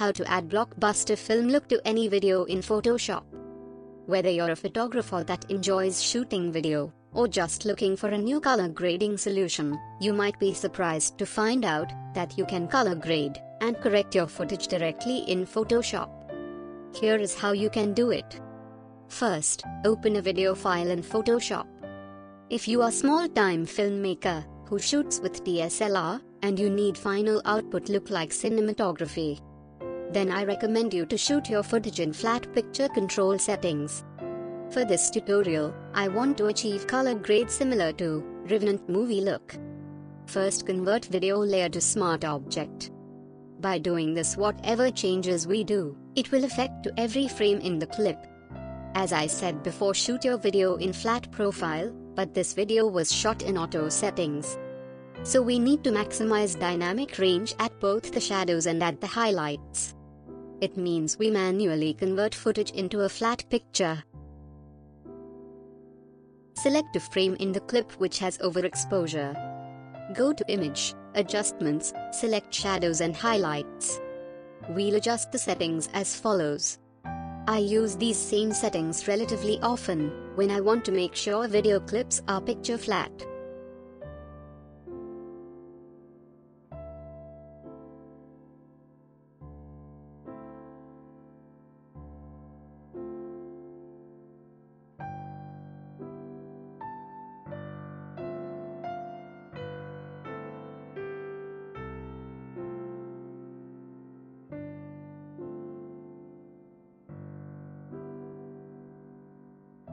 How to add blockbuster film look to any video in Photoshop. Whether you're a photographer that enjoys shooting video, or just looking for a new color grading solution, you might be surprised to find out that you can color grade and correct your footage directly in Photoshop. Here is how you can do it. First, open a video file in Photoshop. If you are small-time filmmaker who shoots with DSLR and you need final output look like cinematography, then I recommend you to shoot your footage in flat picture control settings. For this tutorial, I want to achieve color grade similar to Revenant movie look. First convert video layer to smart object. By doing this whatever changes we do, it will affect to every frame in the clip. As I said before shoot your video in flat profile, but this video was shot in auto settings. So we need to maximize dynamic range at both the shadows and at the highlights. It means we manually convert footage into a flat picture. Select a frame in the clip which has overexposure. Go to Image, Adjustments, select Shadows and Highlights. We'll adjust the settings as follows. I use these same settings relatively often when I want to make sure video clips are picture flat.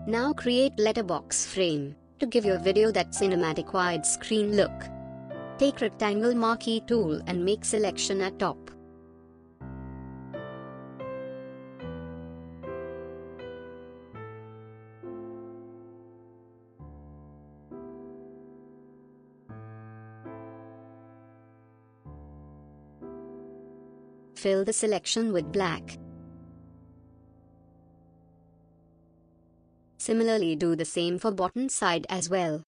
Now create letterbox frame to give your video that cinematic widescreen look. Take rectangle marquee tool and make selection at top. Fill the selection with black. Similarly do the same for bottom side as well.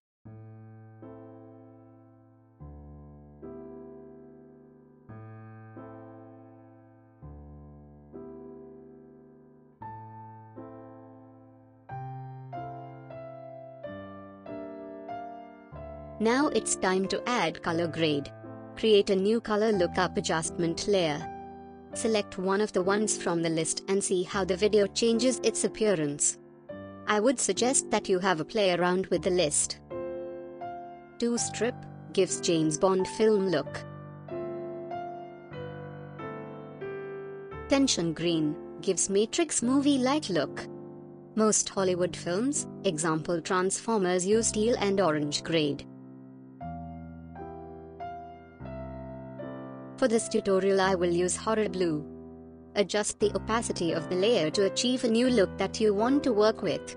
Now it's time to add color grade. Create a new color lookup adjustment layer. Select one of the ones from the list and see how the video changes its appearance. I would suggest that you have a play around with the list. 2 strip gives James Bond film look. Tension green gives Matrix movie-like look. Most Hollywood films, example Transformers use teal and orange grade. For this tutorial I will use horror blue. Adjust the opacity of the layer to achieve a new look that you want to work with.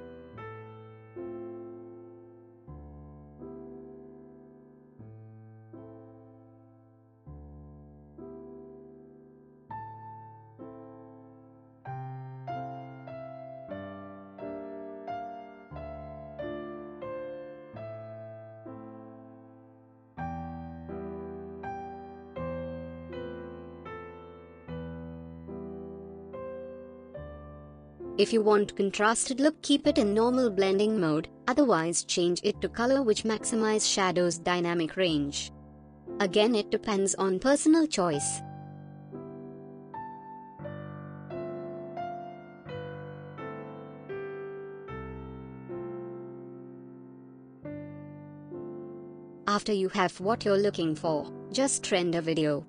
If you want contrasted look keep it in normal blending mode, otherwise change it to color which maximize shadows dynamic range. Again it depends on personal choice. After you have what you're looking for, just render video.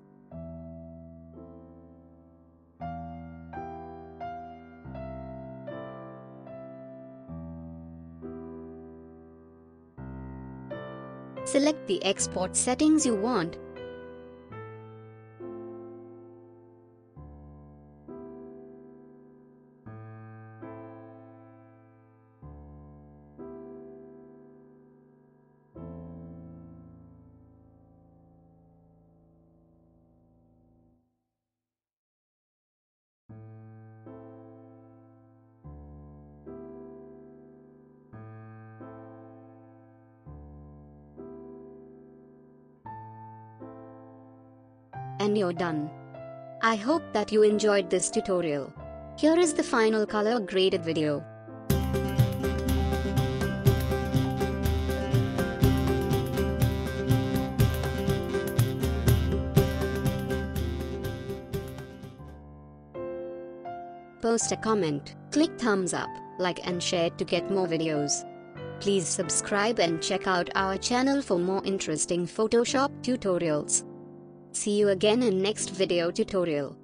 Select the export settings you want. And you're done. I hope that you enjoyed this tutorial. Here is the final color graded video. Post a comment, click thumbs up, like and share to get more videos. Please subscribe and check out our channel for more interesting Photoshop tutorials. See you again in next video tutorial.